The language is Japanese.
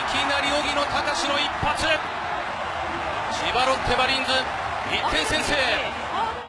いきなり荻野隆の一発。千葉ロッテマリーンズ1点先制。